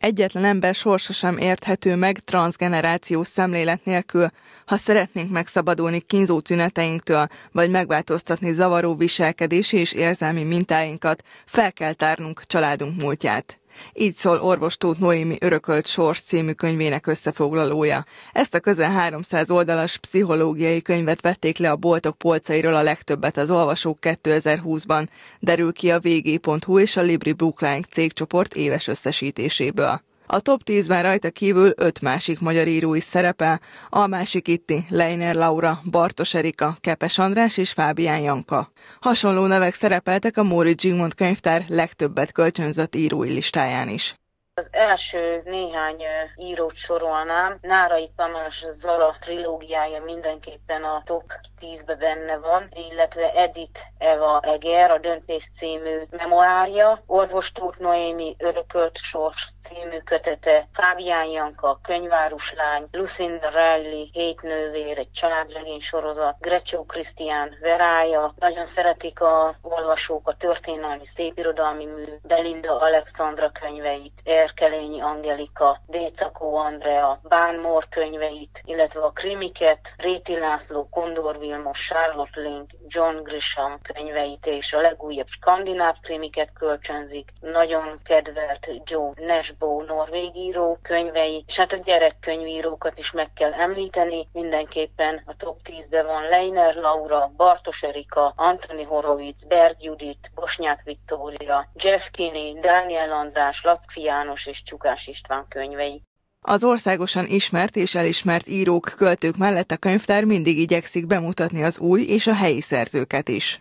Egyetlen ember sorsa sem érthető meg transgenerációs szemlélet nélkül, ha szeretnénk megszabadulni kínzó tüneteinktől, vagy megváltoztatni zavaró viselkedési és érzelmi mintáinkat, fel kell tárnunk családunk múltját. Így szól orvos Tóth Noémi Örökölt Sors című könyvének összefoglalója. Ezt a közel 300 oldalas pszichológiai könyvet vették le a boltok polcairól a legtöbbet az olvasók 2020-ban, derül ki a vg.hu és a Libri Bookline cégcsoport éves összesítéséből. A top 10-ben rajta kívül öt másik magyar író is szerepel, a másik itti Leiner Laura, Bartos Erika, Kepes András és Fábián Janka. Hasonló nevek szerepeltek a Móri Zsigmond könyvtár legtöbbet kölcsönzött írói listáján is. Az első néhány írót sorolnám. Nárai Tamás Zala trilógiája mindenképpen a top 10-be benne van, illetve Edith Eva Eger, a Döntés című memoárja, Orvos Tóth Noémi Örökölt Sors című kötete, Fábián Janka, Könyváruslány, Lucinda Riley, Hét nővér, egy családregény sorozat, Grecsó Krisztián Verája, nagyon szeretik a olvasók a történelmi szépirodalmi mű, Belinda Alexandra könyveit, Erkelényi Angelika, Bécakó Andrea, Bán Mór könyveit, illetve a krimiket, Réti László, Kondor Vilmos, Charlotte Link, John Grisham könyveit és a legújabb skandináv krimiket kölcsönzik. Nagyon kedvelt Joe Nesbo norvég író könyvei, és hát a gyerekkönyvírókat is meg kell említeni. Mindenképpen a top 10-ben van Leiner Laura, Bartos Erika, Anthony Horowitz, Berg Judit, Bosnyák Viktória, Jeff Kinney, Daniel András, Lackfi János és Csukás István könyvei. Az országosan ismert és elismert írók, költők mellett a könyvtár mindig igyekszik bemutatni az új és a helyi szerzőket is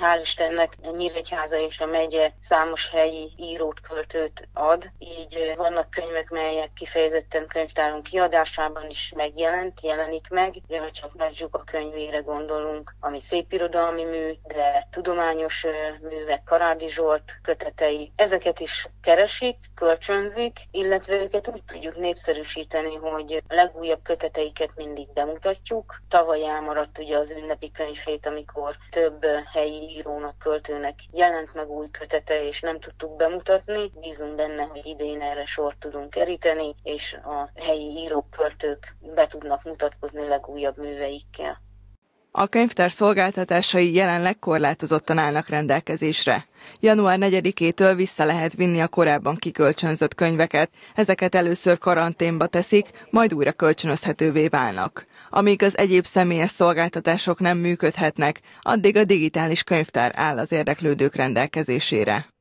hál' Istennek Nyíregyháza és a megye számos helyi írót, költőt ad, így vannak könyvek, melyek kifejezetten könyvtárunk kiadásában is megjelent, jelenik meg, de csak Nagy Zsuka könyvére gondolunk, ami szép irodalmi mű, de tudományos művek, Karádi Zsolt kötetei, ezeket is keresik, kölcsönzik, illetve őket úgy tudjuk népszerűsíteni, hogy a legújabb köteteiket mindig bemutatjuk. Tavaly elmaradt ugye az ünnepi könyvét, amikor több helyi írónak, költőnek jelent meg új kötete, és nem tudtuk bemutatni. Bízunk benne, hogy idén erre sort tudunk keríteni, és a helyi írók, költők be tudnak mutatkozni legújabb műveikkel. A könyvtár szolgáltatásai jelenleg korlátozottan állnak rendelkezésre. Január 4-től vissza lehet vinni a korábban kikölcsönzött könyveket, ezeket először karanténba teszik, majd újra kölcsönözhetővé válnak. Amíg az egyéb személyes szolgáltatások nem működhetnek, addig a digitális könyvtár áll az érdeklődők rendelkezésére.